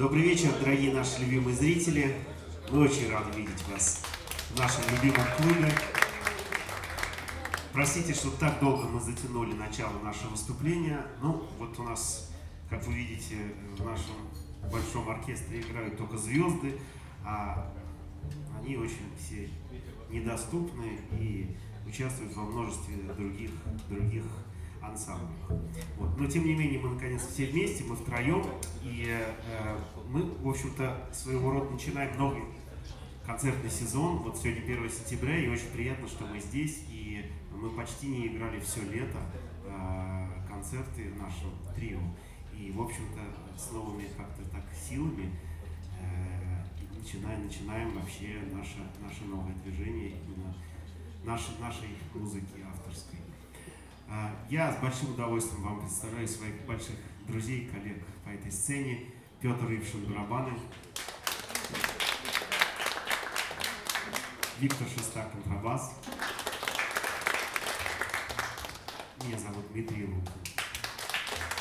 Добрый вечер, дорогие наши любимые зрители. Мы очень рады видеть вас в нашем любимом клубе. Простите, что так долго мы затянули начало нашего выступления. Ну, вот у нас, как вы видите, в нашем большом оркестре играют только звезды, а они очень все недоступны и участвуют во множестве других, других ансамблях. Вот. Но тем не менее мы наконец все вместе, мы втроем, и э, мы, в общем-то, своего рода начинаем новый концертный сезон. Вот сегодня 1 сентября, и очень приятно, что мы здесь, и мы почти не играли все лето э, концерты нашего трио. И, в общем-то, с новыми как-то так силами э, начинаем, начинаем вообще наше, наше новое движение именно нашей, нашей музыки авторской. Э, я с большим удовольствием вам представляю своих больших друзей, коллег по этой сцене. Петр Ившин барабаны, Виктор Шестак контрабас, меня зовут Дмитрий Лукин.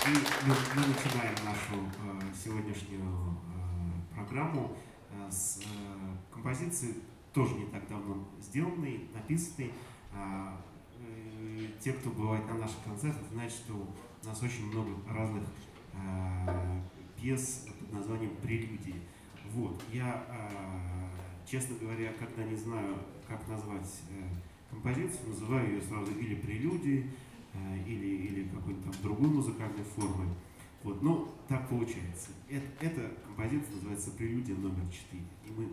И мы, мы начинаем нашу э, сегодняшнюю э, программу э, с э, композиции, тоже не так давно сделанной, написанной. Э, те, кто бывает на наших концертах, знают, что у нас очень много разных э, пьес под названием «Прелюдии». Вот, я, э, честно говоря, когда не знаю, как назвать э, композицию, называю ее сразу или «Прелюдией», Э, или, или какой-то там другой музыкальной формы. Вот, но так получается. Это, эта композиция называется «Прелюдия номер 4». И мы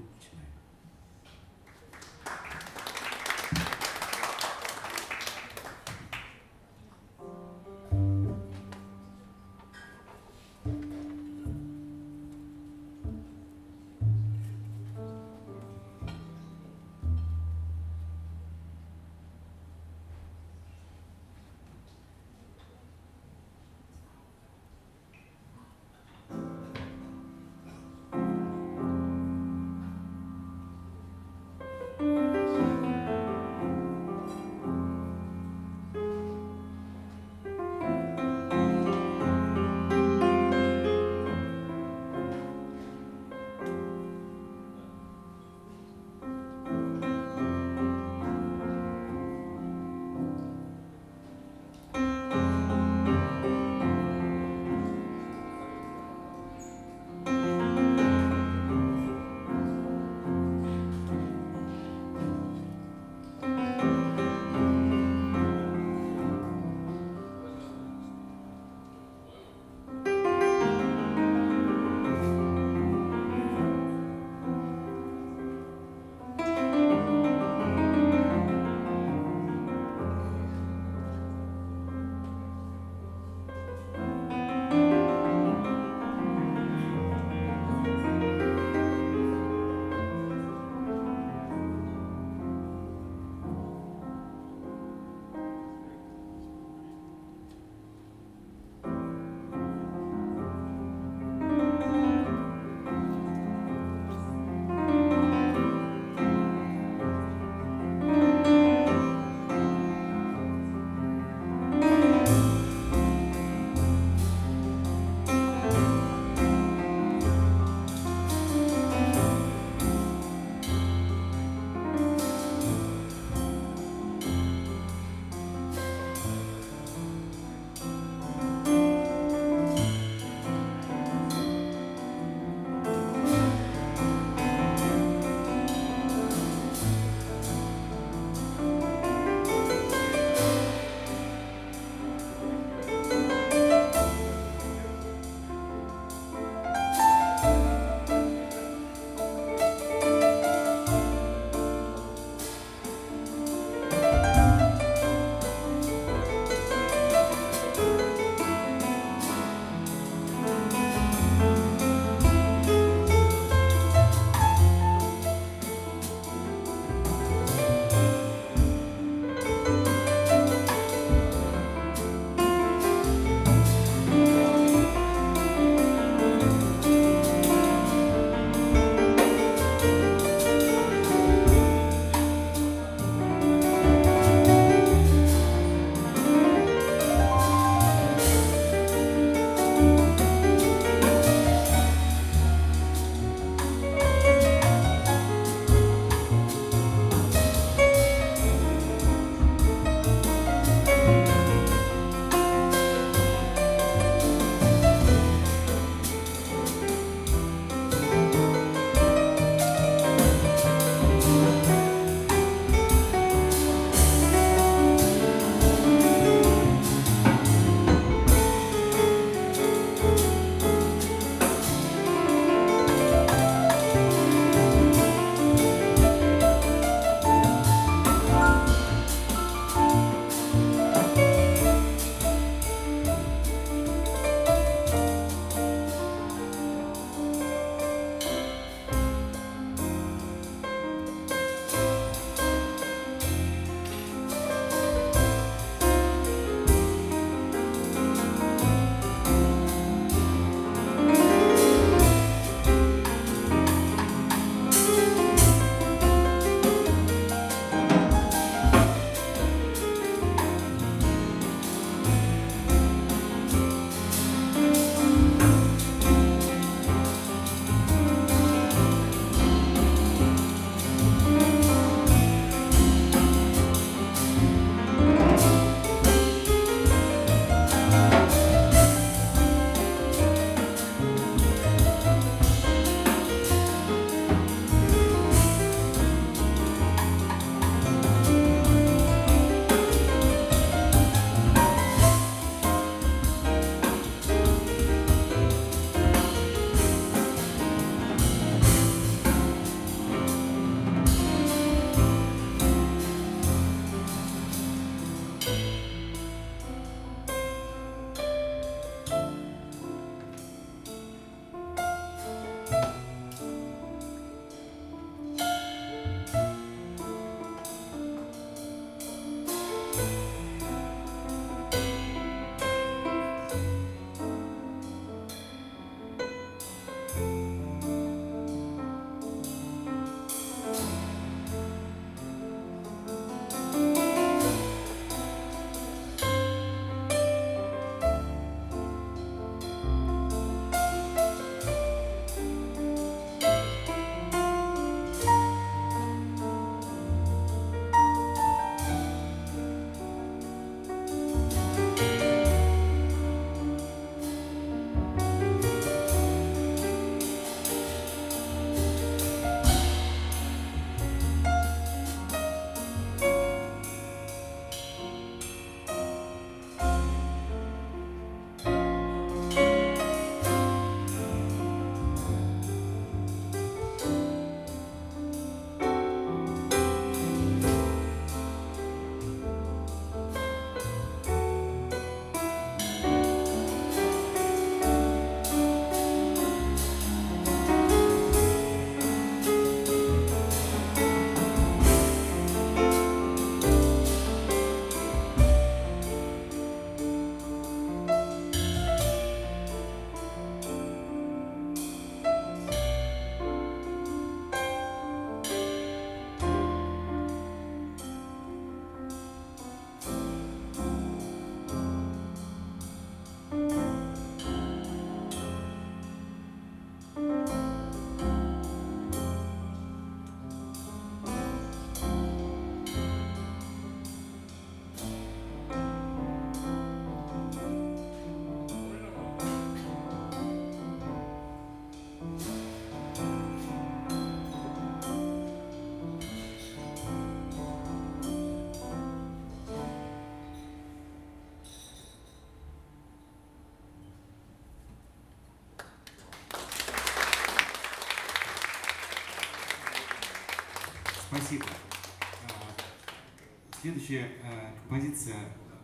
следующая а, композиция,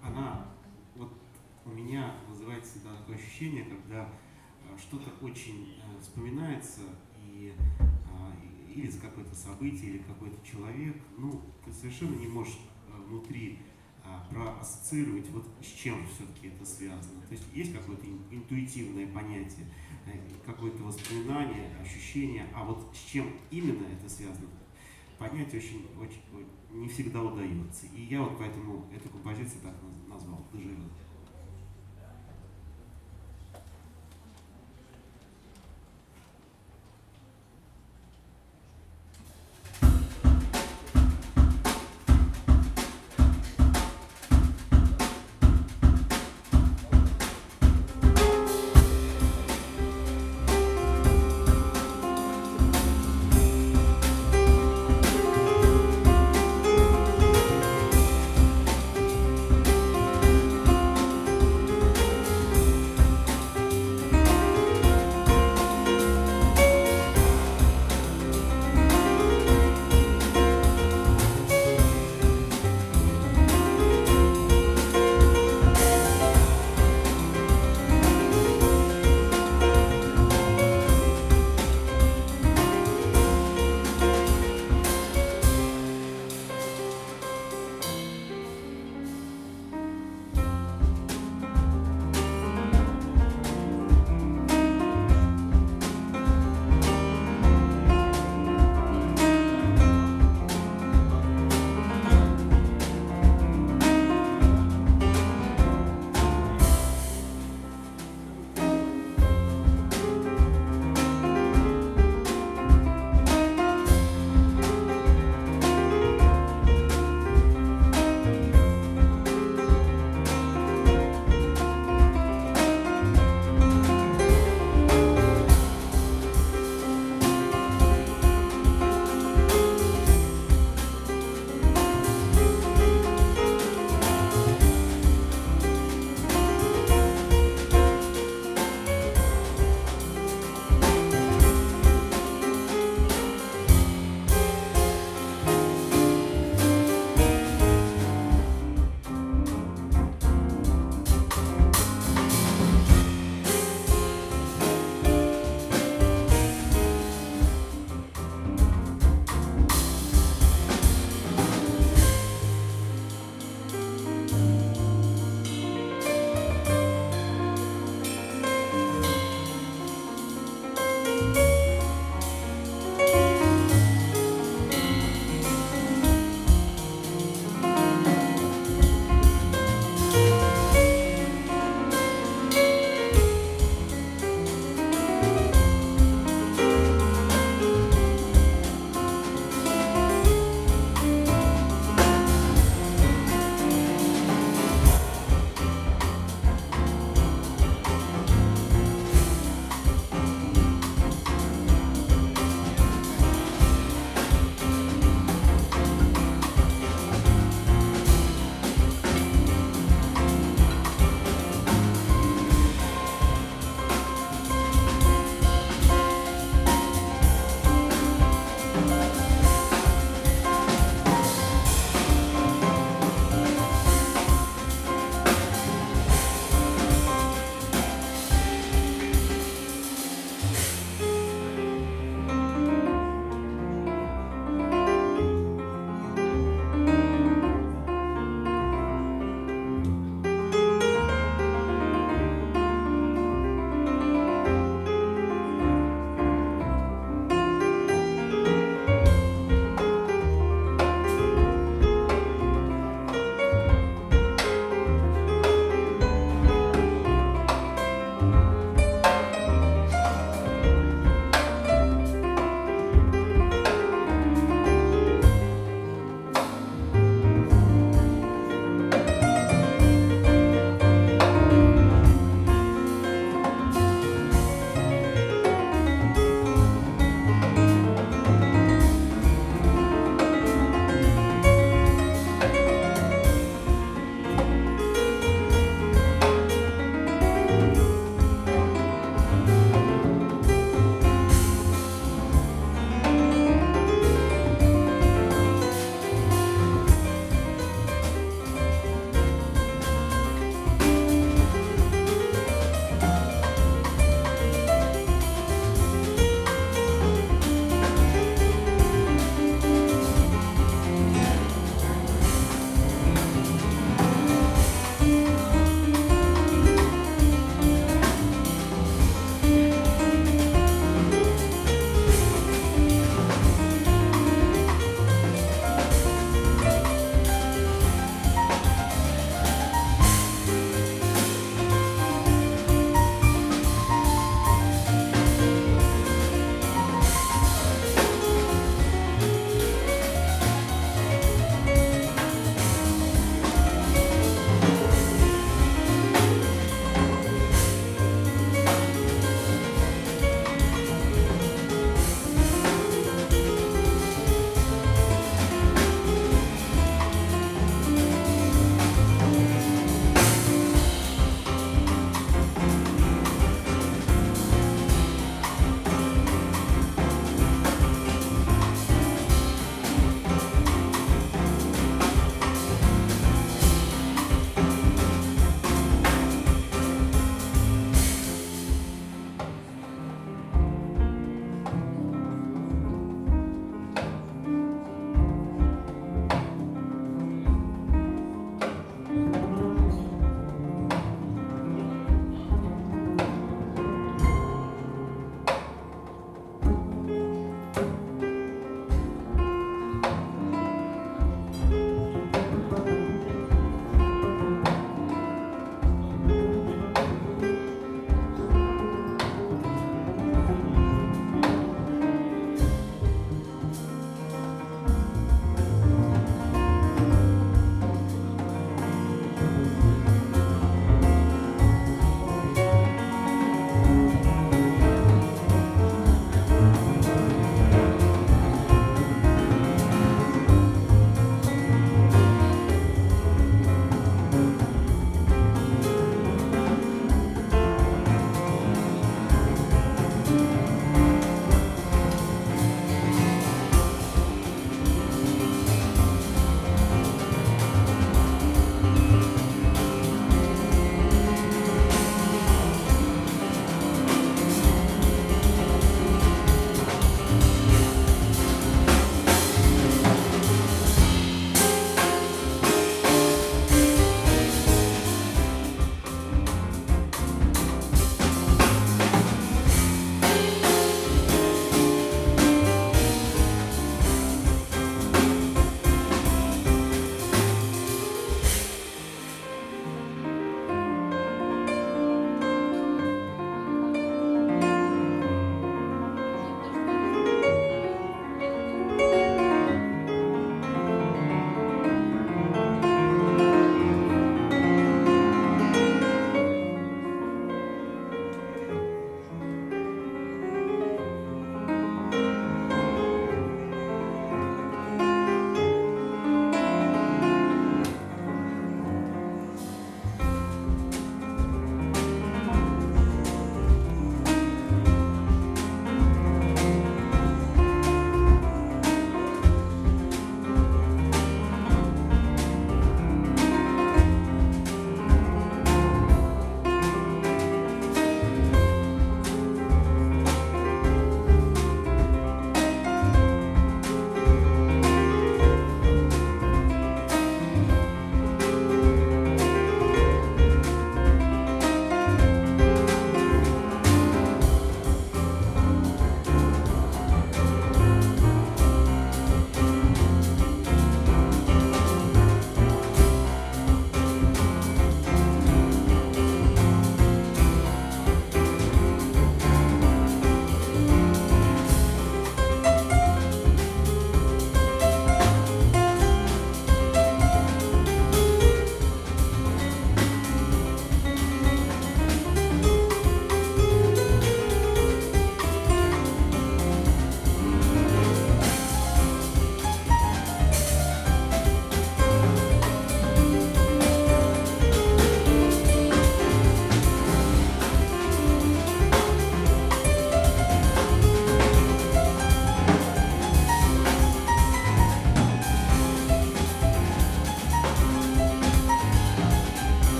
она вот у меня вызывает всегда такое ощущение, когда а, что-то очень вспоминается и или за какое-то событие, или какой-то человек, ну, ты совершенно не можешь внутри проассоциировать, вот с чем все-таки это связано. То есть есть какое-то интуитивное понятие, э, какое-то воспоминание, ощущение, а вот с чем именно это связано, понять очень, очень, не всегда удается. И я вот поэтому эту композицию так назвал «Дежавю».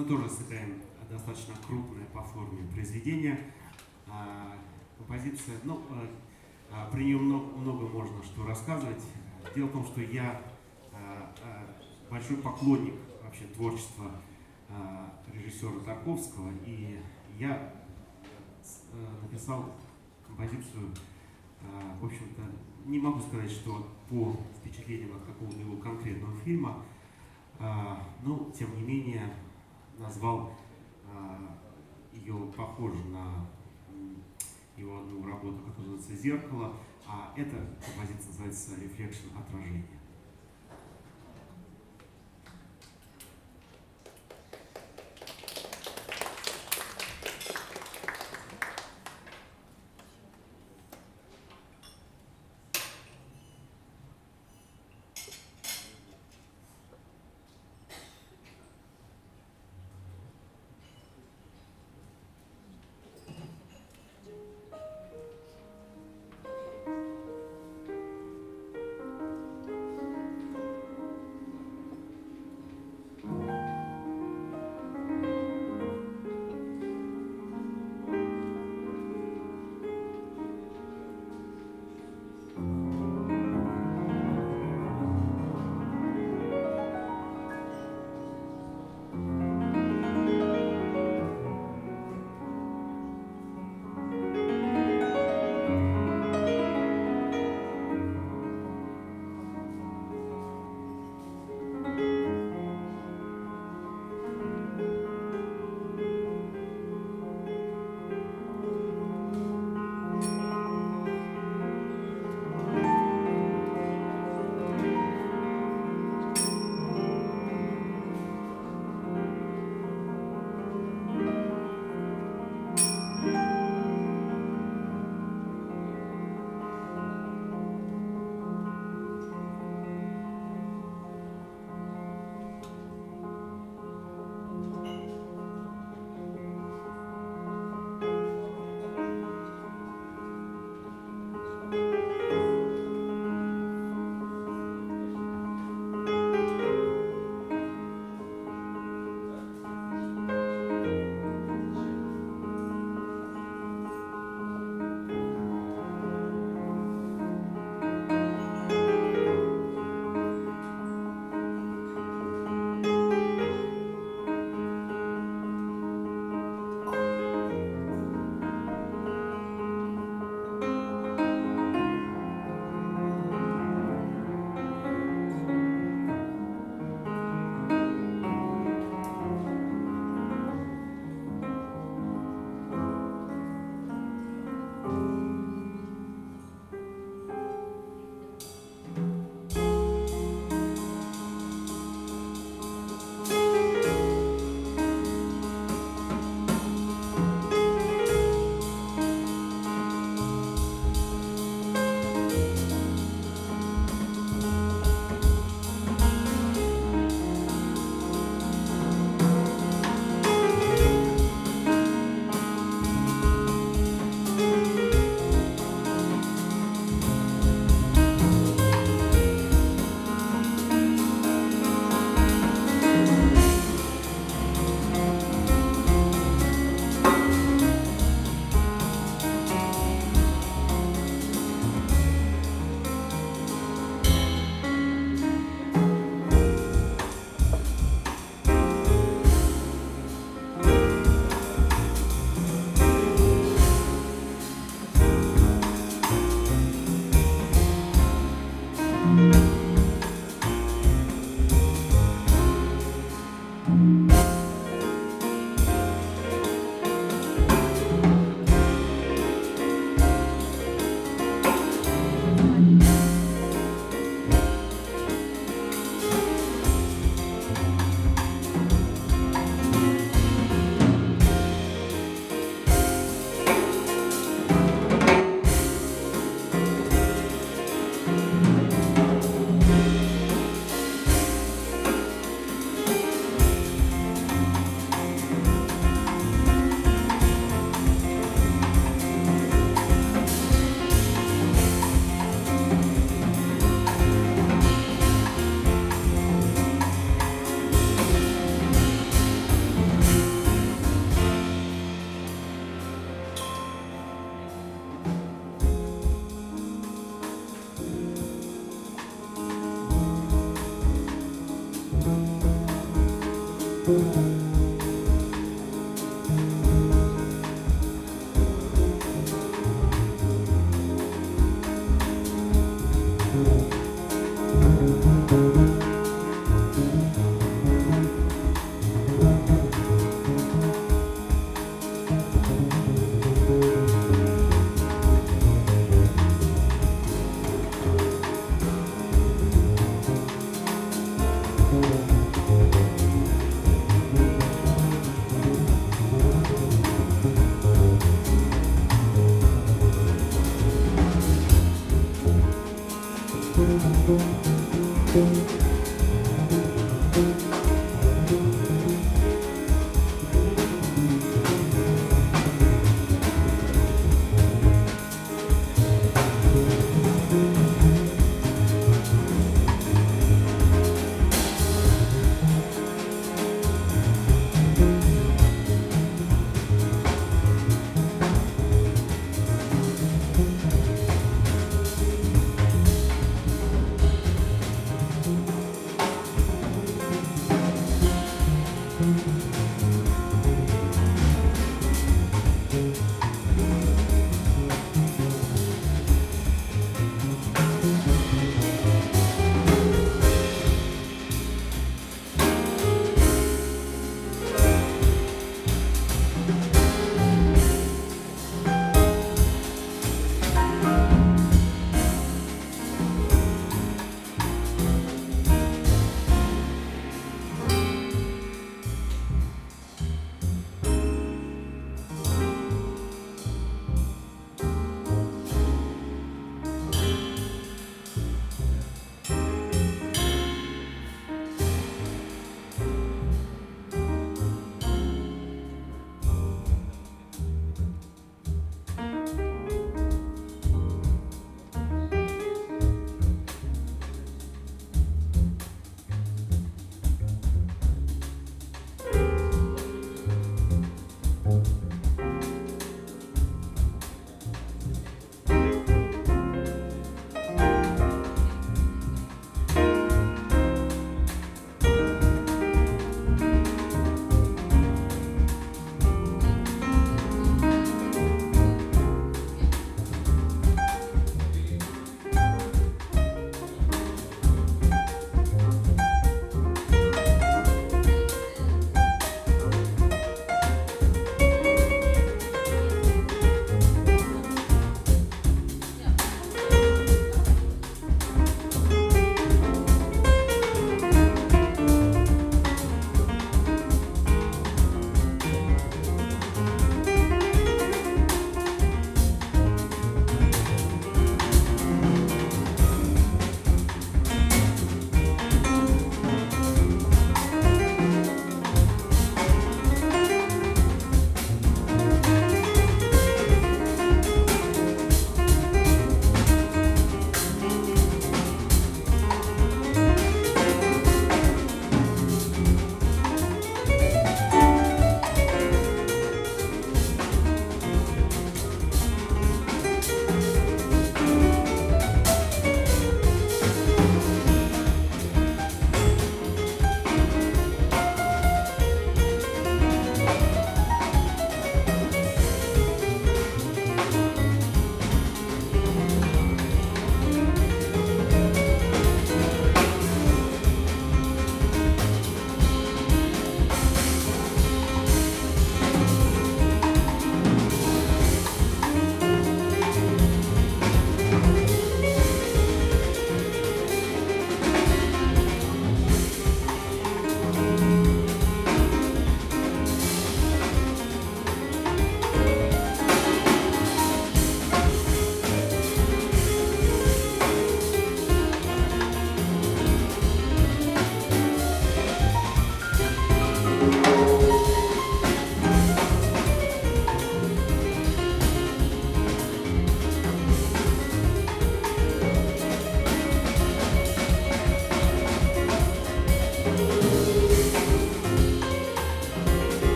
Мы тоже сыграем достаточно крупное по форме произведение. А, композиция, ну, а, а, про нее много, много можно что рассказывать. Дело в том, что я большой поклонник вообще творчества режиссера Тарковского, и я написал композицию, в общем-то, не могу сказать, что по впечатлениям от какого-то его конкретного фильма, но, тем не менее, назвал а, ее похоже на его одну работу, которая называется «Зеркало», а эта композиция называется «Reflection. Отражение».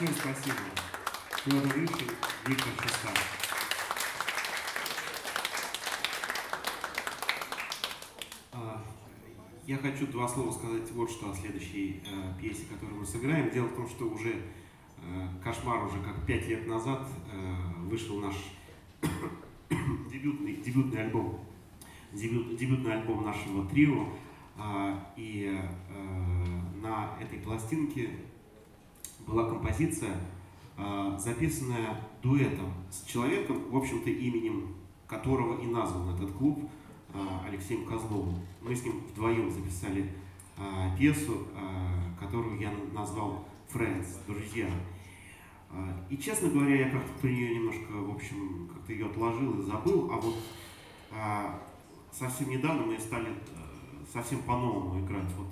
Большое спасибо. Федор Ильич, Виктор Шестак. А, я хочу два слова сказать вот что о следующей э, пьесе, которую мы сыграем. Дело в том, что уже э, кошмар уже как пять лет назад э, вышел наш дебютный, дебютный альбом, дебют, дебютный альбом нашего трио. Э, и э, на этой пластинке композиция, э, записанная дуэтом с человеком, в общем-то, именем которого и назван этот клуб – а, Алексеем Козловым. Мы с ним вдвоем записали а, пьесу, а, которую я назвал «Friends», «Друзья». И, честно говоря, я как-то про нее немножко, в общем, как-то ее отложил и забыл, а вот совсем недавно мы стали совсем по-новому играть, вот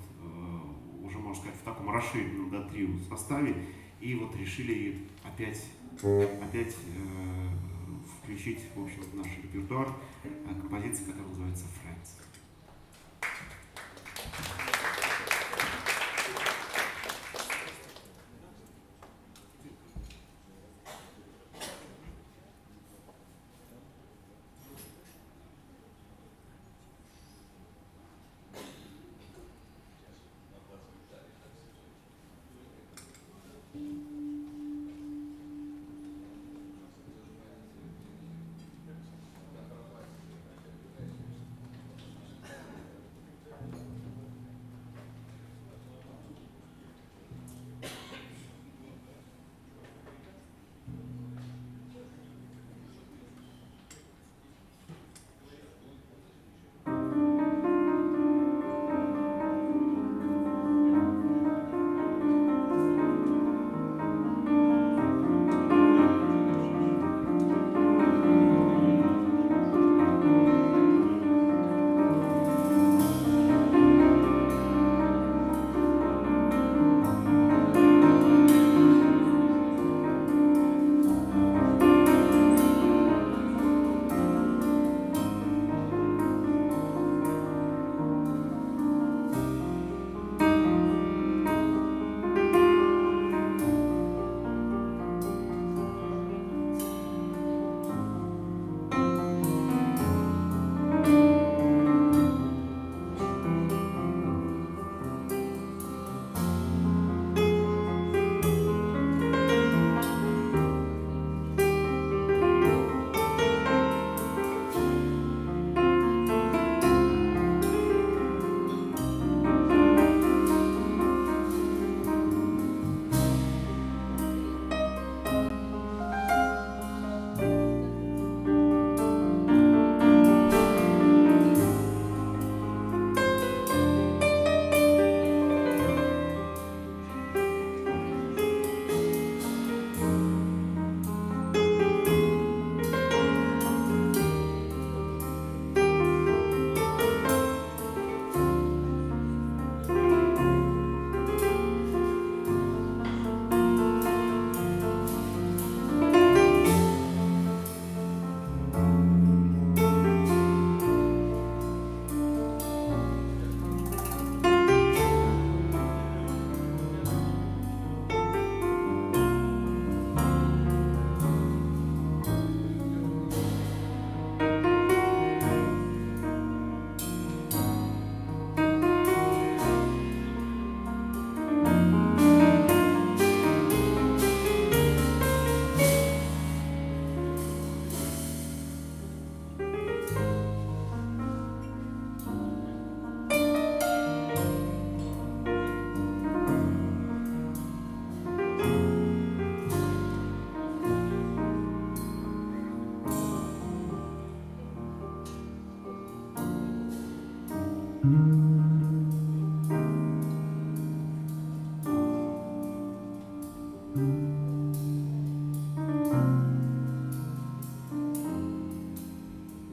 уже, можно сказать, в таком расширенном до трио составе, и вот решили опять, опять э, включить, в общем, в наш репертуар композиция, которая называется «Friends».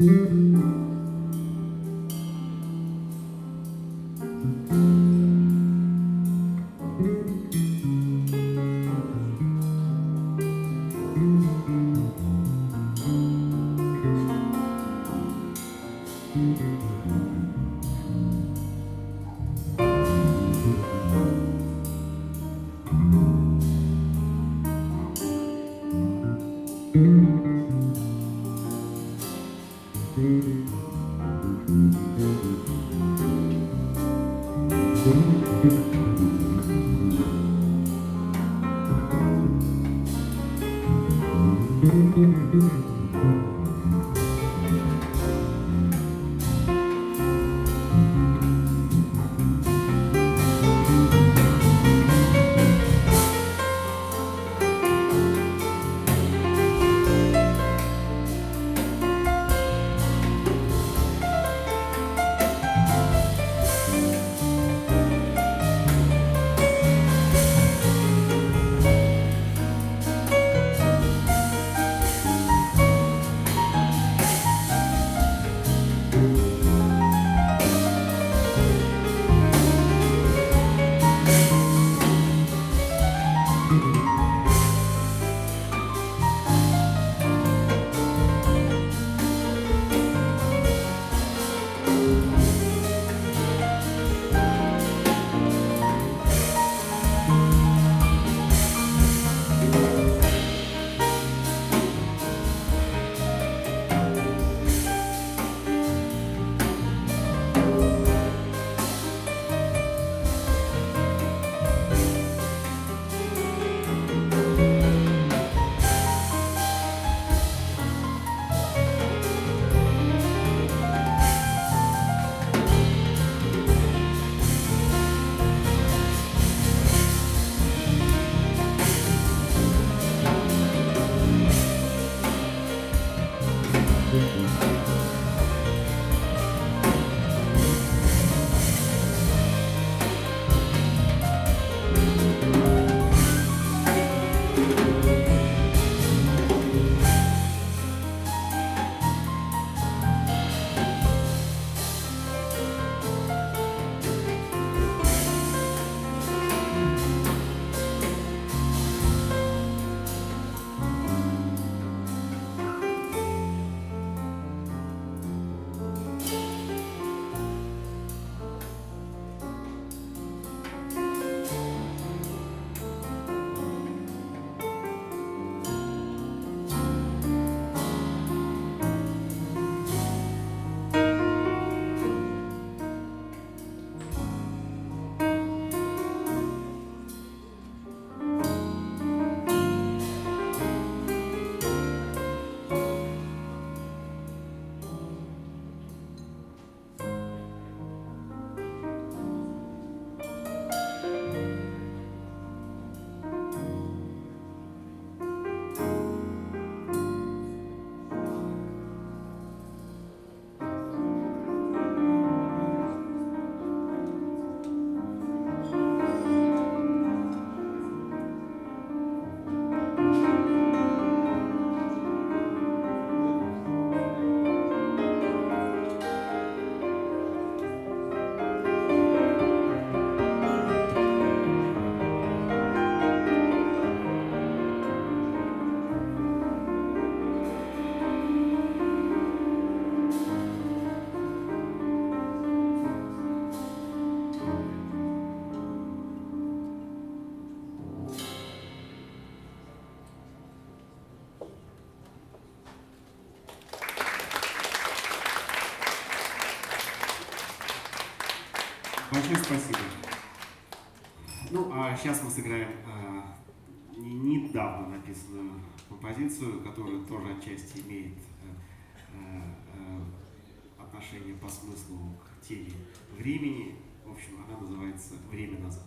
Mm-hmm. Большое спасибо. Ну, а сейчас мы сыграем не- недавно написанную композицию, которая тоже отчасти имеет э, э, отношение по смыслу к теме времени. В общем, она называется «Время назад».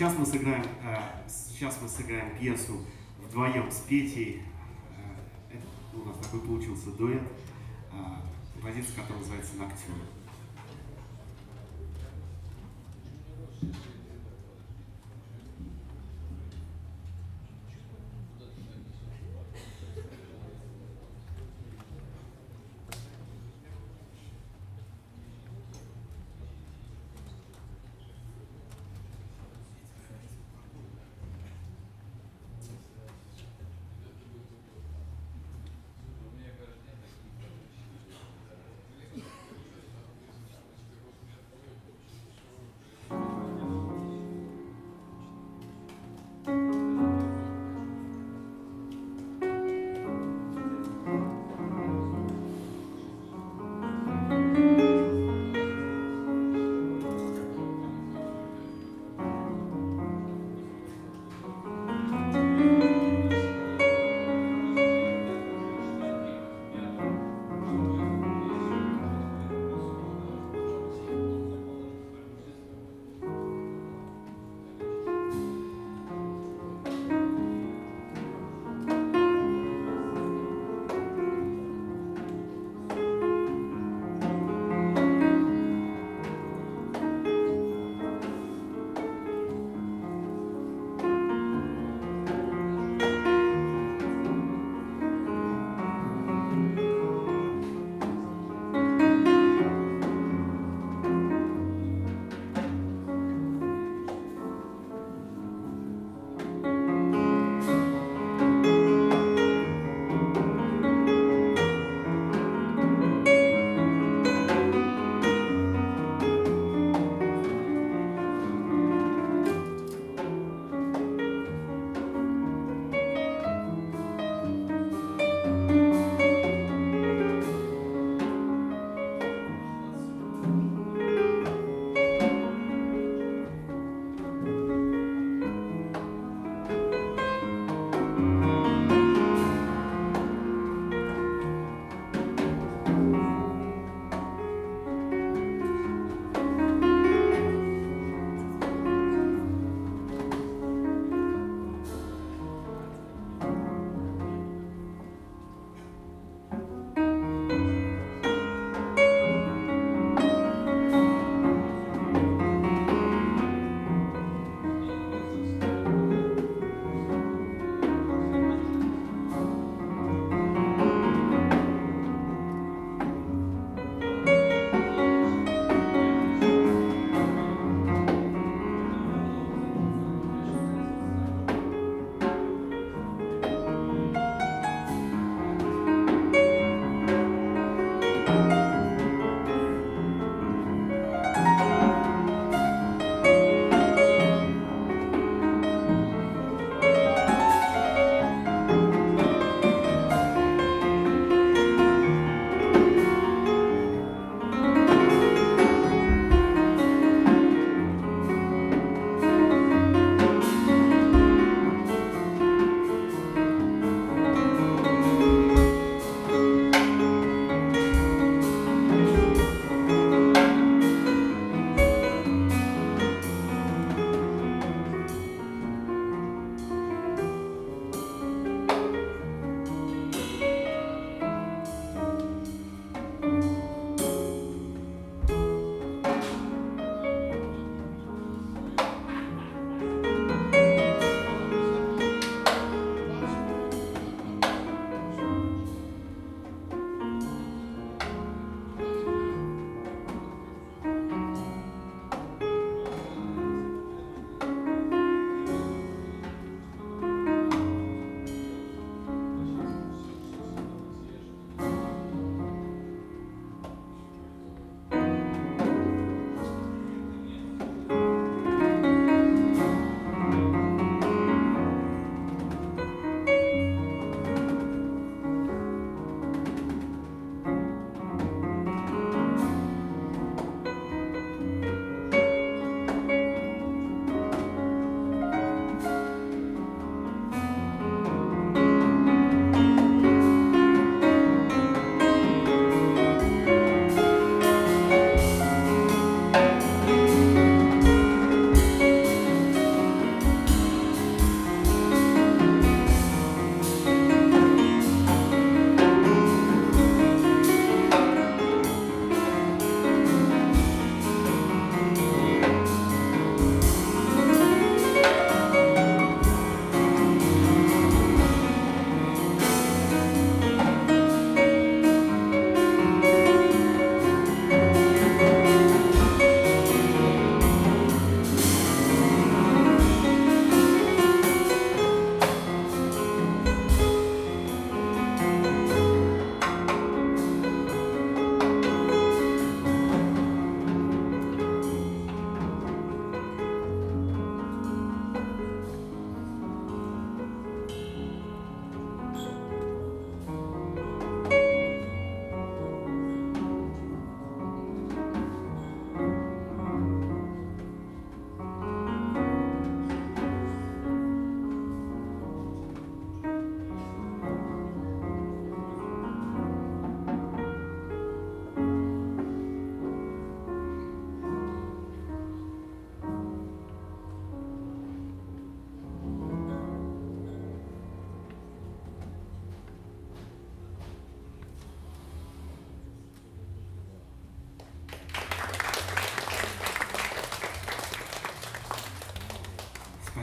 Сейчас мы сыграем, э, сейчас мы сыграем пьесу вдвоем с Петей. Э, это у нас такой получился дуэт, э, композиция, которая называется «Ноктюрн».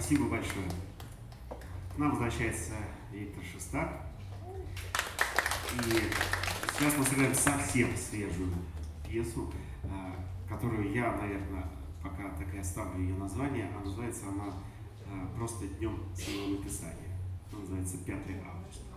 Спасибо большое. К нам возвращается Виктор Шестак. И сейчас мы сыграем совсем свежую пьесу, э, которую я, наверное, пока так и оставлю ее название, а называется она э, просто днем своего написания. Она называется 5 августа.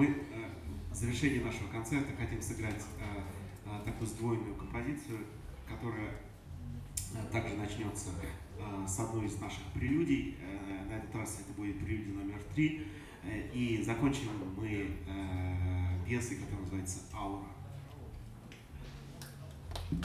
Мы э, в завершении нашего концерта хотим сыграть э, э, такую сдвоенную композицию, которая также начнется с одной из наших прелюдий. На этот раз это будет прелюдия номер три. И закончим мы пьесой, которая называется «Аура». Thank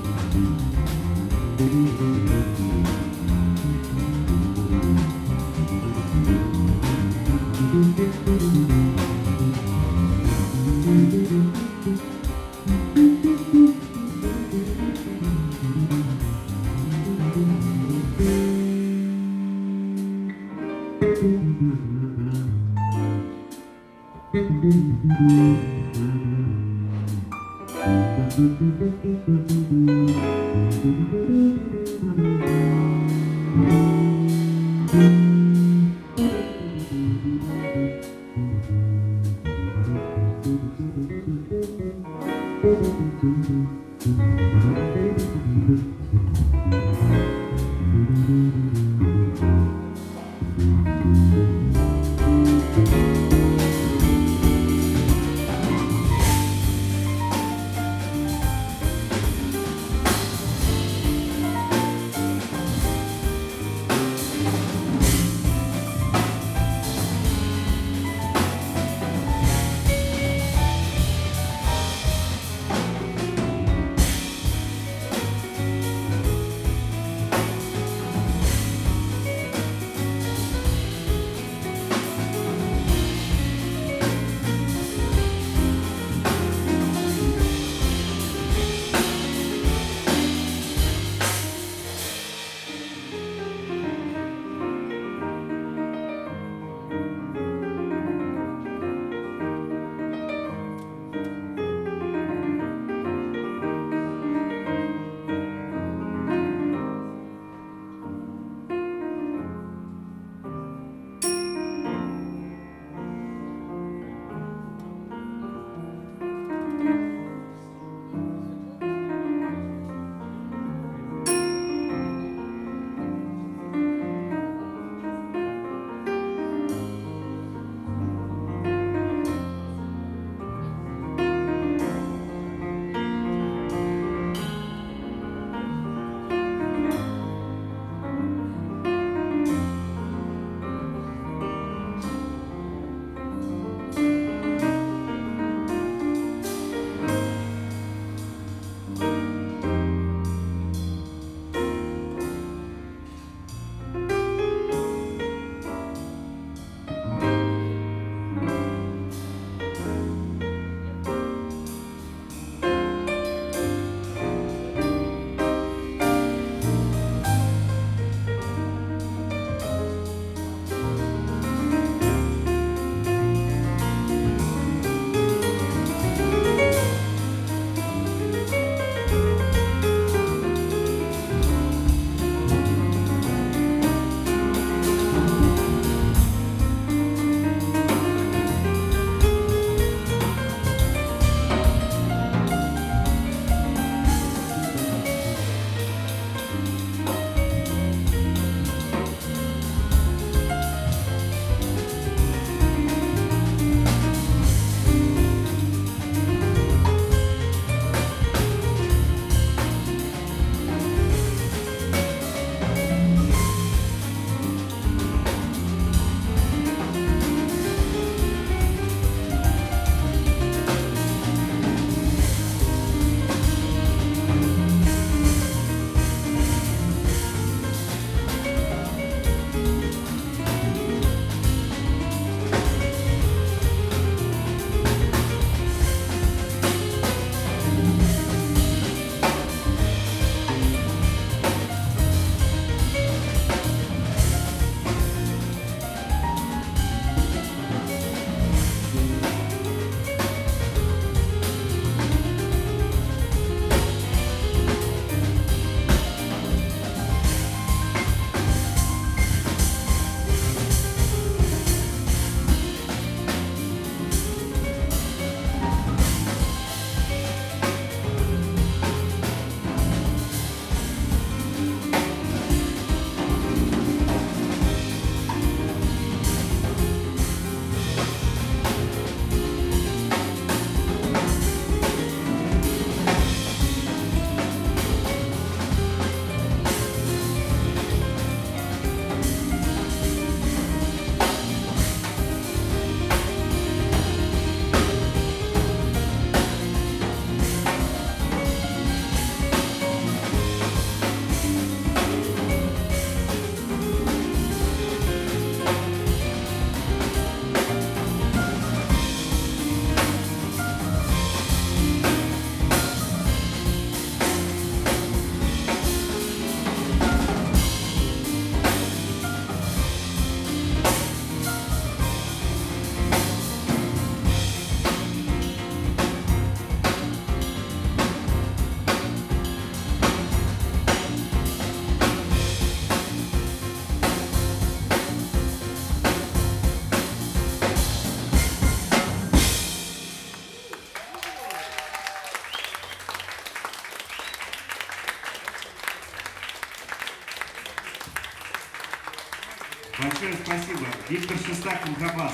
Большое спасибо. Виктор Шестак, контрабас.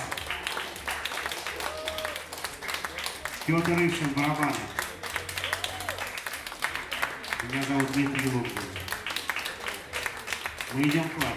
Петр Ившин, барабаны. Меня зовут Дмитрий Лукин. Мы идем кланяться. А,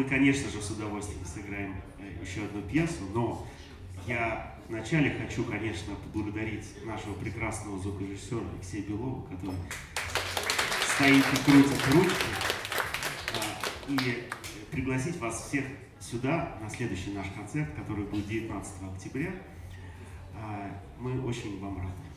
Мы, конечно же, с удовольствием сыграем э, еще одну пьесу, но я вначале хочу, конечно, поблагодарить нашего прекрасного звукорежиссера Алексея Белова, который стоит и крутит ручки, а, и пригласить вас всех сюда на следующий наш концерт, который будет 19 октября. А, Мы очень вам рады.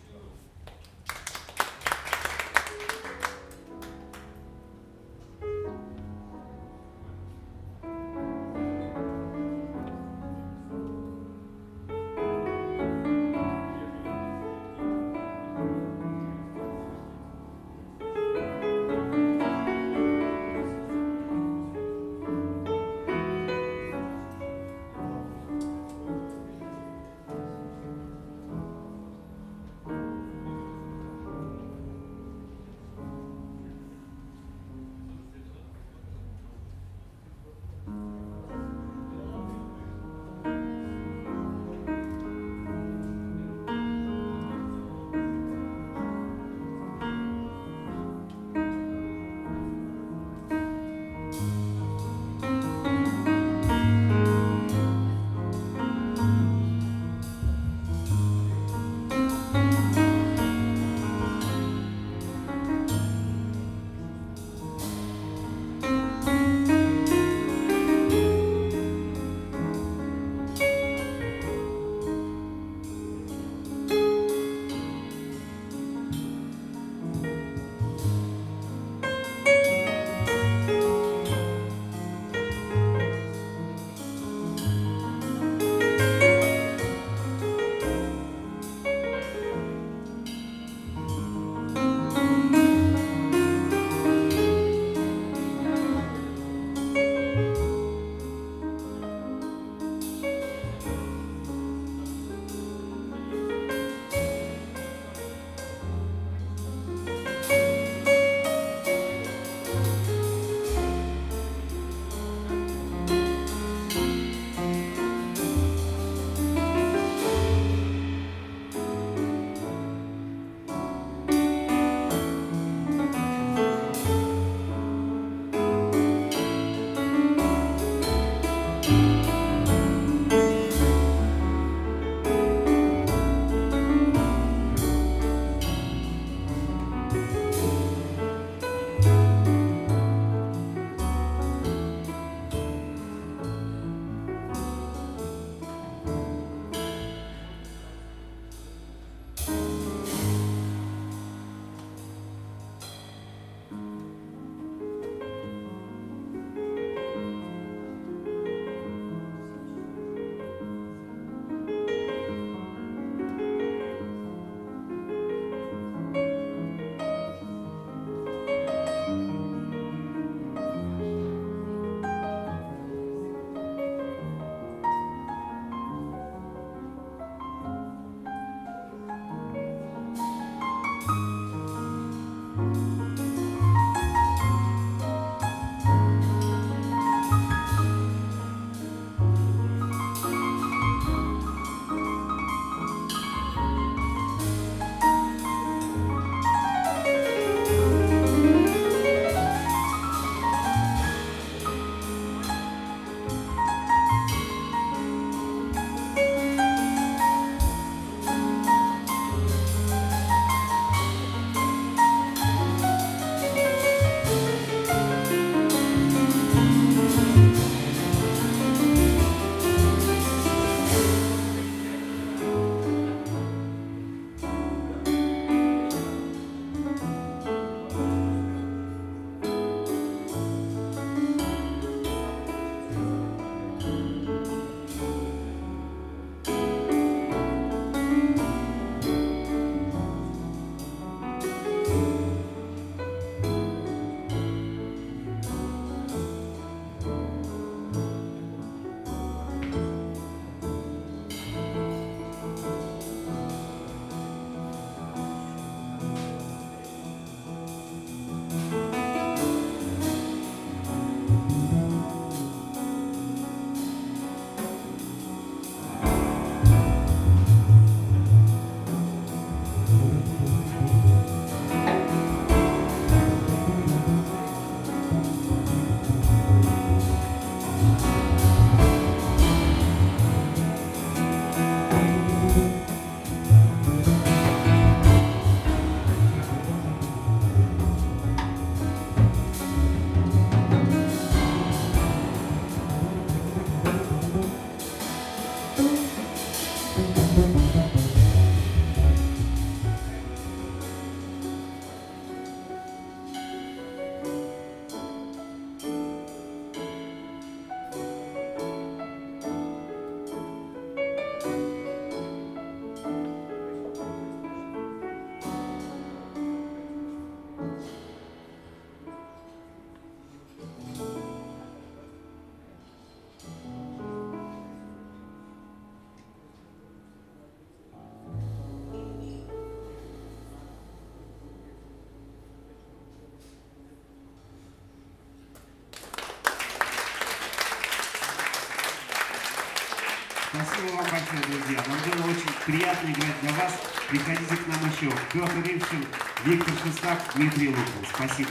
Спасибо вам большое, друзья. Нам было очень приятно играть для вас. Приходите к нам еще. Петр Ильчин, Виктор Шестак, Дмитрий Лукин. Спасибо.